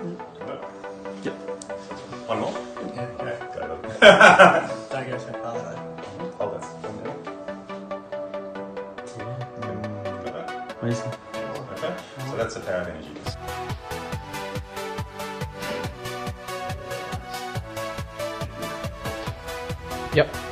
Yep. One more? Yeah. Yeah, go. Don't go so far though. Mm-hmm. One more. Mm-hmm. Okay, so that's the power of energy. Yep.